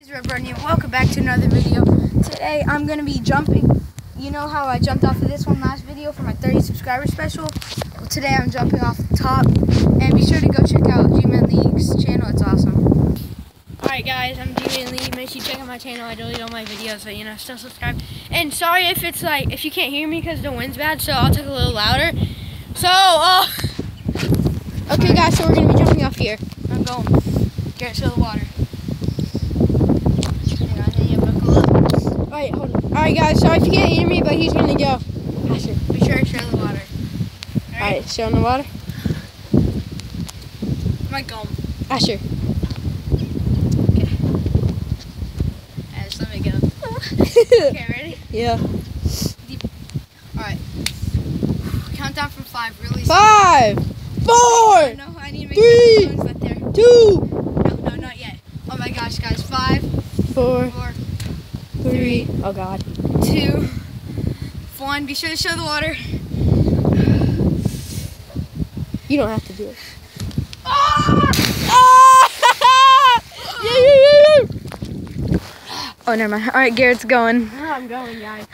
This is Red and welcome back to another video. Today I'm going to be jumping. You know how I jumped off of this one last video for my 30 subscriber special? Well, today I'm jumping off the top. And be sure to go check out G-Man League's channel. It's awesome. Alright guys, I'm G-Man League. Make sure you check out my channel. I delete all my videos, so you know, still subscribe. And sorry if it's like, if you can't hear me because the wind's bad, so I'll talk a little louder. So, uh, okay guys, so we're going to be jumping off here. I'm going. Garrett, show the water. Hang on, hey, buckle up. Alright, hold on. Alright guys, sorry if you can't hear me, but he's going to go. Asher. Be sure to show the water. Alright, show him the water. My gum. Asher. Okay. let me go. Okay, ready? yeah. Alright. Count down from five, really Five, four, No, I need to make three, sure two, No, no, not yet. Oh my gosh, guys. Five, four, four, three. Oh God. two, one. Be sure to show the water. You don't have to do it. Ah! Ah! Oh, never mind. All right, Garrett's going. I'm going, guys.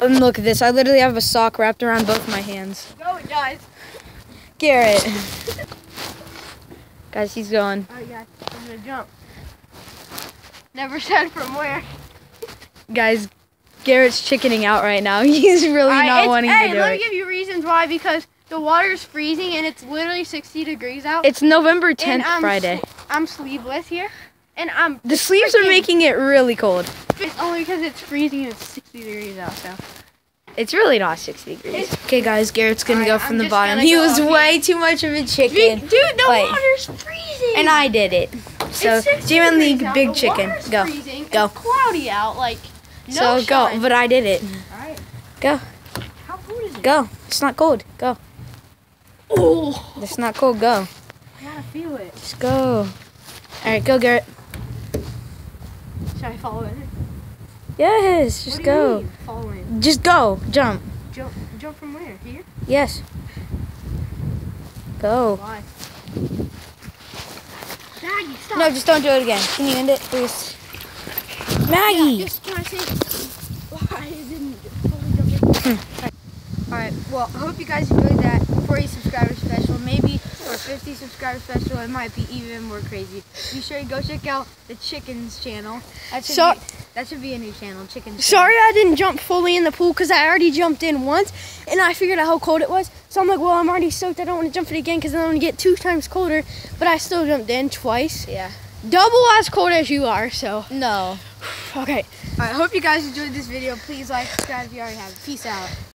And look at this. I literally have a sock wrapped around both my hands. Go, guys. Garrett. Guys, he's going. Alright, guys. I'm gonna jump. Never said from where. Guys, Garrett's chickening out right now. He's really Alright, not wanting hey, to do it. Hey, let me give you reasons why. Because the water's freezing and it's literally 60 degrees out. It's November And 10th, I'm Friday. I'm sleeveless here. And I'm The sleeves are making it really cold. It's only because it's freezing and it's 60 degrees out, so. It's really not 60 degrees. Okay, guys, Garrett's gonna go from I'm the bottom. He was up here. way too much of a chicken. Dude, the Wait. water's freezing. And I did it. So, It's 60 G-Man League, out, big the chicken. Go. Freezing. Go. It's cloudy out, like no so go, but I did it. Alright. Go. How cold is it? Go. It's not cold. Go. Oh, It's not cold. Go. I gotta feel it. Just go. All right, go, Garrett. Should I follow it? Yes, just what do you go. mean? Just go. Jump. Jump, jump from where? Here? Yes. Go. Why? Maggie, stop. No, just don't do it again. Can you end it, please? Maggie. Just can I say why I didn't fully jump in? Alright, well, I hope you guys enjoyed that 40 subscriber special. Maybe for a 50 subscriber special, it might be even more crazy. Be sure to go check out the Chickens channel. That should, So- be, that should be a new channel, Chickens. Sorry I didn't jump fully in the pool because I already jumped in once and I figured out how cold it was. So I'm like, well, I'm already soaked. I don't want to jump in again because then I'm going to get two times colder. But I still jumped in twice. Yeah. Double as cold as you are, so. No. Okay. I hope you guys enjoyed this video. Please like, subscribe if you already have. Peace out.